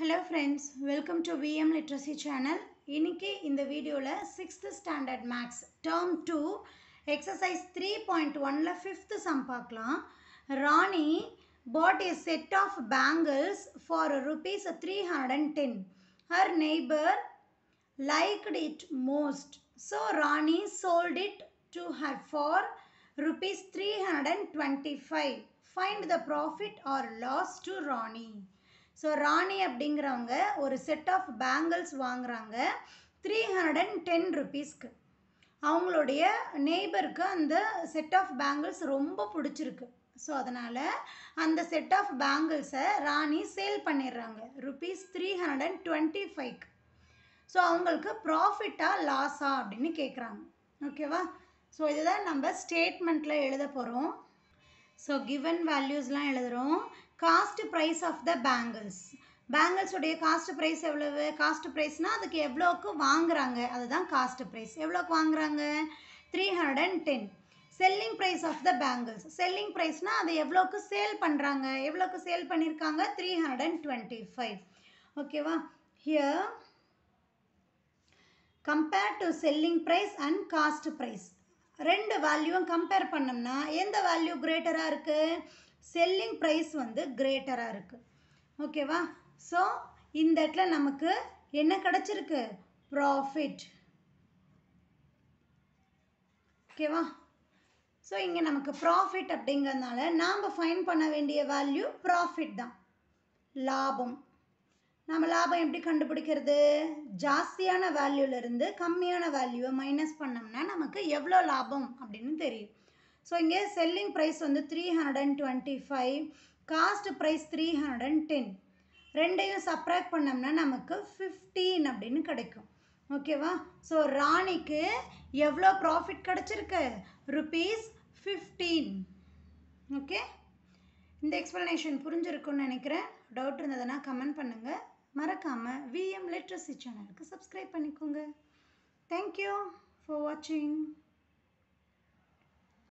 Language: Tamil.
Hello friends welcome to VM literacy channel இன்னைக்கு இந்த வீடியோவில் sixth standard maths term two exercise three point ஒனில் ஃபிஃப்த்து சம் பார்க்கலாம் Rani bought a set of bangles for rupees three hundred and ten her neighbour liked it most. So Rani sold it to her for rupees 325. Find the profit or loss to Rani. So Rani அப்படிங்கிறவங்க ஒரு செட் ஆஃப் பேங்கிள்ஸ் வாங்குறாங்க. த்ரீ ஹண்ட்ரட் அண்ட் டென் ருபீஸ்க்கு அவங்களுடைய நெய்பருக்கு அந்த செட் ஆஃப் பேங்கிள்ஸ் ரொம்ப பிடிச்சிருக்கு. ஸோ அதனால் அந்த செட் ஆஃப் பேங்கிள்ஸை ராணி சேல் பண்ணிடுறாங்க. Rupees three hundred and twenty ஃபைவ்க்கு ஸோ அவங்களுக்கு ப்ராஃபிட்டா லாஸா அப்படின்னு கேட்குறாங்க ஓகேவா ஸோ இதுதான் நம்ம ஸ்டேட்மெண்ட்டில் எழுத போகிறோம் ஸோ கிவன் வேல்யூஸ்லாம் எழுதுகிறோம் cost price of the bangles பேங்கிள்ஸுடைய cost price எவ்வளவு? காஸ்ட் ப்ரைஸ்னால் அதுக்கு எவ்வளோக்கு வாங்குறாங்க? அதுதான் காஸ்ட் ப்ரைஸ் எவ்வளோக்கு வாங்குறாங்க? Three hundred and ten selling price of the bangles selling ப்ரைஸ்னால் அதை எவ்வளோக்கு சேல் பண்ணுறாங்க எவ்வளோக்கு சேல் பண்ணியிருக்காங்க three hundred and twenty five ஓகேவா here compare to selling price and cost price ரெண்டு வேல்யூவும் கம்பேர் பண்ணோம்னா எந்த வேல்யூ கிரேட்டராக இருக்குது செல்லிங் ப்ரைஸ் வந்து கிரேட்டராக இருக்குது ஓகேவா ஸோ இந்த இடத்துல நமக்கு என்ன கிடச்சிருக்கு? ப்ராஃபிட் ஓகேவா ஸோ இங்கே நமக்கு ப்ராஃபிட் அப்படிங்கிறதுனால நாம் ஃபைன் பண்ண வேண்டிய வேல்யூ ப்ராஃபிட் தான். லாபம். நம்ம லாபம் எப்படி கண்டுபிடிக்கிறது? ஜாஸ்தியான வேல்யூலேருந்து கம்மியான வேல்யூவை மைனஸ் பண்ணோம்னா நமக்கு எவ்வளோ லாபம் அப்படின்னு தெரியும். ஸோ இங்கே செல்லிங் ப்ரைஸ் வந்து three hundred and twenty five cost price three hundred and ten ரெண்டையும் சப்ராக்ட் பண்ணோம்னா நமக்கு ஃபிஃப்டீன் அப்படின்னு கிடைக்கும். ஓகேவா ஸோ ராணிக்கு எவ்வளோ ப்ராஃபிட் கிடச்சிருக்கு? ருபீஸ் ஃபிஃப்டீன் ஓகே இந்த எக்ஸ்ப்ளனேஷன் புரிஞ்சிருக்குன்னு நினைக்கிறேன். டவுட் இருந்ததுன்னா கமெண்ட் பண்ணுங்கள் மறக்காமல் விஎம் லிட்ரஸி சேனலுக்கு சப்ஸ்கிரைப் பண்ணிக்கோங்க. தேங்க்யூ ஃபார் வாட்சிங்